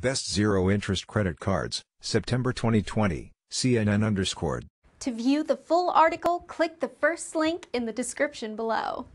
Best Zero Interest Credit Cards, September 2020, CNN Underscored. To view the full article, click the first link in the description below.